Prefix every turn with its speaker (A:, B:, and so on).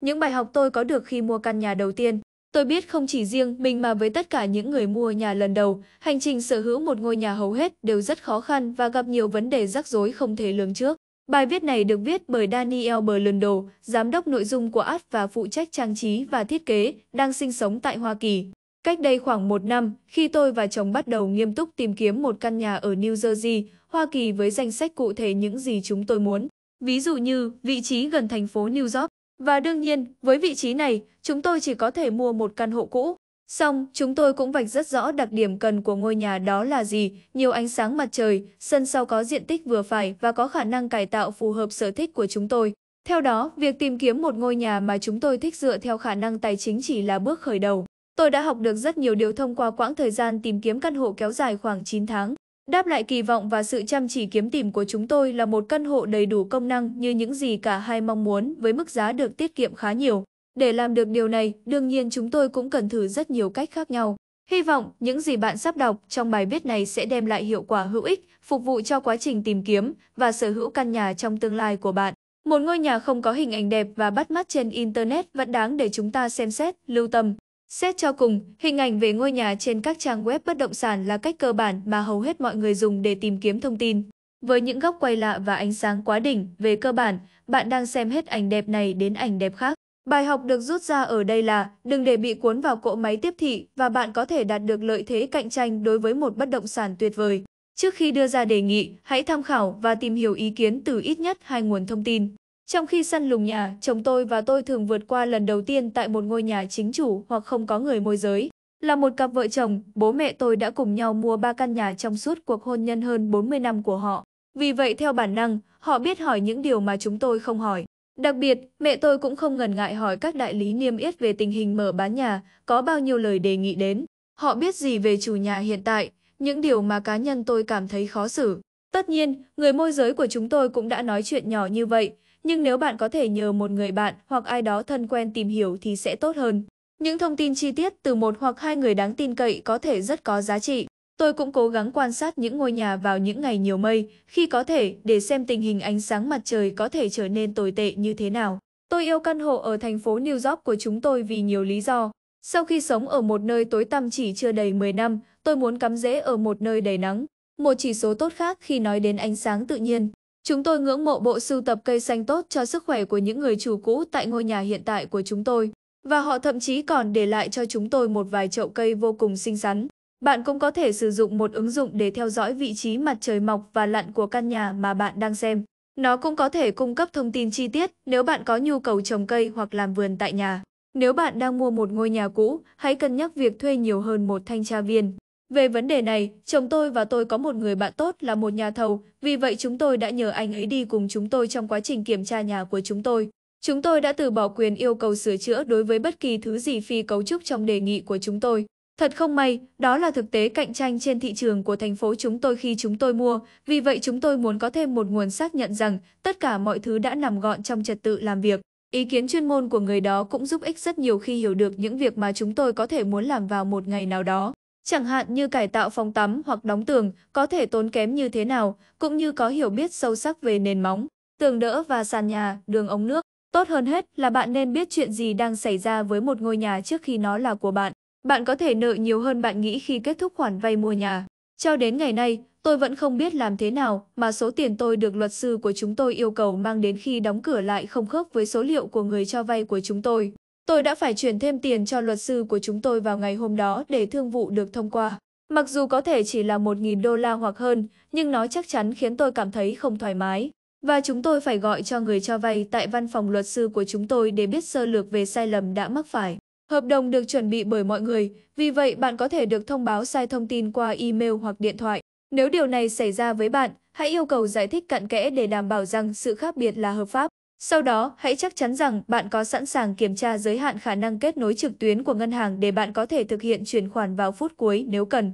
A: Những bài học tôi có được khi mua căn nhà đầu tiên. Tôi biết không chỉ riêng mình mà với tất cả những người mua nhà lần đầu, hành trình sở hữu một ngôi nhà hầu hết đều rất khó khăn và gặp nhiều vấn đề rắc rối không thể lường trước. Bài viết này được viết bởi Daniel Berlando, giám đốc nội dung của Art và phụ trách trang trí và thiết kế, đang sinh sống tại Hoa Kỳ. Cách đây khoảng một năm, khi tôi và chồng bắt đầu nghiêm túc tìm kiếm một căn nhà ở New Jersey, Hoa Kỳ với danh sách cụ thể những gì chúng tôi muốn. Ví dụ như vị trí gần thành phố New York. Và đương nhiên, với vị trí này, chúng tôi chỉ có thể mua một căn hộ cũ. Xong, chúng tôi cũng vạch rất rõ đặc điểm cần của ngôi nhà đó là gì, nhiều ánh sáng mặt trời, sân sau có diện tích vừa phải và có khả năng cải tạo phù hợp sở thích của chúng tôi. Theo đó, việc tìm kiếm một ngôi nhà mà chúng tôi thích dựa theo khả năng tài chính chỉ là bước khởi đầu. Tôi đã học được rất nhiều điều thông qua quãng thời gian tìm kiếm căn hộ kéo dài khoảng 9 tháng. Đáp lại kỳ vọng và sự chăm chỉ kiếm tìm của chúng tôi là một căn hộ đầy đủ công năng như những gì cả hai mong muốn với mức giá được tiết kiệm khá nhiều. Để làm được điều này, đương nhiên chúng tôi cũng cần thử rất nhiều cách khác nhau. Hy vọng những gì bạn sắp đọc trong bài viết này sẽ đem lại hiệu quả hữu ích, phục vụ cho quá trình tìm kiếm và sở hữu căn nhà trong tương lai của bạn. Một ngôi nhà không có hình ảnh đẹp và bắt mắt trên Internet vẫn đáng để chúng ta xem xét, lưu tâm. Xét cho cùng, hình ảnh về ngôi nhà trên các trang web bất động sản là cách cơ bản mà hầu hết mọi người dùng để tìm kiếm thông tin. Với những góc quay lạ và ánh sáng quá đỉnh, về cơ bản, bạn đang xem hết ảnh đẹp này đến ảnh đẹp khác. Bài học được rút ra ở đây là đừng để bị cuốn vào cỗ máy tiếp thị và bạn có thể đạt được lợi thế cạnh tranh đối với một bất động sản tuyệt vời. Trước khi đưa ra đề nghị, hãy tham khảo và tìm hiểu ý kiến từ ít nhất hai nguồn thông tin. Trong khi săn lùng nhà, chồng tôi và tôi thường vượt qua lần đầu tiên tại một ngôi nhà chính chủ hoặc không có người môi giới. Là một cặp vợ chồng, bố mẹ tôi đã cùng nhau mua ba căn nhà trong suốt cuộc hôn nhân hơn 40 năm của họ. Vì vậy theo bản năng, họ biết hỏi những điều mà chúng tôi không hỏi. Đặc biệt, mẹ tôi cũng không ngần ngại hỏi các đại lý niêm yết về tình hình mở bán nhà, có bao nhiêu lời đề nghị đến. Họ biết gì về chủ nhà hiện tại, những điều mà cá nhân tôi cảm thấy khó xử. Tất nhiên, người môi giới của chúng tôi cũng đã nói chuyện nhỏ như vậy, nhưng nếu bạn có thể nhờ một người bạn hoặc ai đó thân quen tìm hiểu thì sẽ tốt hơn. Những thông tin chi tiết từ một hoặc hai người đáng tin cậy có thể rất có giá trị. Tôi cũng cố gắng quan sát những ngôi nhà vào những ngày nhiều mây, khi có thể, để xem tình hình ánh sáng mặt trời có thể trở nên tồi tệ như thế nào. Tôi yêu căn hộ ở thành phố New York của chúng tôi vì nhiều lý do. Sau khi sống ở một nơi tối tăm chỉ chưa đầy 10 năm, tôi muốn cắm rễ ở một nơi đầy nắng. Một chỉ số tốt khác khi nói đến ánh sáng tự nhiên. Chúng tôi ngưỡng mộ bộ sưu tập cây xanh tốt cho sức khỏe của những người chủ cũ tại ngôi nhà hiện tại của chúng tôi. Và họ thậm chí còn để lại cho chúng tôi một vài chậu cây vô cùng xinh xắn. Bạn cũng có thể sử dụng một ứng dụng để theo dõi vị trí mặt trời mọc và lặn của căn nhà mà bạn đang xem. Nó cũng có thể cung cấp thông tin chi tiết nếu bạn có nhu cầu trồng cây hoặc làm vườn tại nhà. Nếu bạn đang mua một ngôi nhà cũ, hãy cân nhắc việc thuê nhiều hơn một thanh tra viên. Về vấn đề này, chồng tôi và tôi có một người bạn tốt là một nhà thầu, vì vậy chúng tôi đã nhờ anh ấy đi cùng chúng tôi trong quá trình kiểm tra nhà của chúng tôi. Chúng tôi đã từ bỏ quyền yêu cầu sửa chữa đối với bất kỳ thứ gì phi cấu trúc trong đề nghị của chúng tôi. Thật không may, đó là thực tế cạnh tranh trên thị trường của thành phố chúng tôi khi chúng tôi mua, vì vậy chúng tôi muốn có thêm một nguồn xác nhận rằng tất cả mọi thứ đã nằm gọn trong trật tự làm việc. Ý kiến chuyên môn của người đó cũng giúp ích rất nhiều khi hiểu được những việc mà chúng tôi có thể muốn làm vào một ngày nào đó. Chẳng hạn như cải tạo phòng tắm hoặc đóng tường có thể tốn kém như thế nào, cũng như có hiểu biết sâu sắc về nền móng, tường đỡ và sàn nhà, đường ống nước. Tốt hơn hết là bạn nên biết chuyện gì đang xảy ra với một ngôi nhà trước khi nó là của bạn. Bạn có thể nợ nhiều hơn bạn nghĩ khi kết thúc khoản vay mua nhà. Cho đến ngày nay, tôi vẫn không biết làm thế nào mà số tiền tôi được luật sư của chúng tôi yêu cầu mang đến khi đóng cửa lại không khớp với số liệu của người cho vay của chúng tôi. Tôi đã phải chuyển thêm tiền cho luật sư của chúng tôi vào ngày hôm đó để thương vụ được thông qua. Mặc dù có thể chỉ là 1.000 đô la hoặc hơn, nhưng nó chắc chắn khiến tôi cảm thấy không thoải mái. Và chúng tôi phải gọi cho người cho vay tại văn phòng luật sư của chúng tôi để biết sơ lược về sai lầm đã mắc phải. Hợp đồng được chuẩn bị bởi mọi người, vì vậy bạn có thể được thông báo sai thông tin qua email hoặc điện thoại. Nếu điều này xảy ra với bạn, hãy yêu cầu giải thích cặn kẽ để đảm bảo rằng sự khác biệt là hợp pháp. Sau đó, hãy chắc chắn rằng bạn có sẵn sàng kiểm tra giới hạn khả năng kết nối trực tuyến của ngân hàng để bạn có thể thực hiện chuyển khoản vào phút cuối nếu cần.